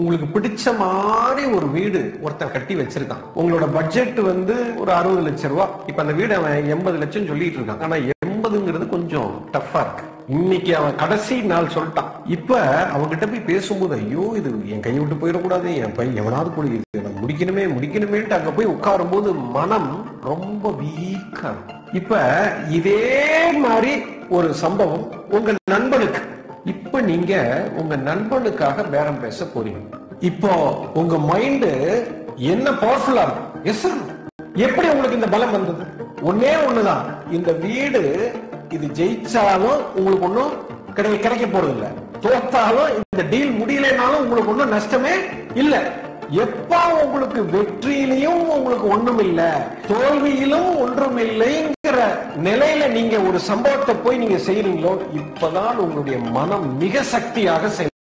உங்களுக்கு பிடிச்ச மாதிரி ஒரு வீடு ஒருத்தன் கட்டி வச்சிருக்கான். உங்களோட பட்ஜெட் வந்து ஒரு அறுபது லட்சம் ரூபா. இப்ப அந்த வீடு அவன் எண்பது லட்சம் சொல்லிட்டு இருக்கான். ஆனா எண்பதுங்கிறது கொஞ்சம் டஃபா இருக்கு. இன்னைக்கு அவன் கடைசி நாள் சொல்லிட்டான். இப்ப அவன்கிட்ட போய் பேசும்போது ஐயோ இது என் கையை விட்டு போயிடக்கூடாது. என் பையன் எவனாவது கூட இது எனக்கு முடிக்கணுமே முடிக்கணுமேன்ட்டு அங்க போய் உட்காரும் போது மனம் ரொம்ப வீக்கா இருக்கும். இப்ப இதே மாதிரி ஒரு சம்பவம் உங்க நண்பனுக்கு இப்ப நீங்க உங்க நண்பனுக்காக பேரம் பேச போறீங்க. இப்போ உங்க மைண்ட் என்ன பவர்ஃபுல்லா இருக்கும் எஸ் எப்படி உங்களுக்கு இந்த பலம் வந்தது? ஒன்னே ஒண்ணுதான். இந்த வீடு இது ஜெயிச்சாலும் உங்களுக்கு ஒண்ணும் கிடைக்க கிடைக்க போறது இல்ல தோத்தாலும் இந்த டீல் முடியலனாலும் உங்களுக்கு ஒண்ணும் நஷ்டமே இல்ல. எப்ப உங்களுக்கு வெற்றியிலையும் உங்களுக்கு ஒண்ணும் இல்ல தோல்வியிலும் ஒன்றும் இல்லைங்கிற நிலையில நீங்க ஒரு சம்பவத்தை போய் நீங்க செய்யறீங்களோ இப்பதான் உங்களுடைய மனம் மிக சக்தியாக செயல்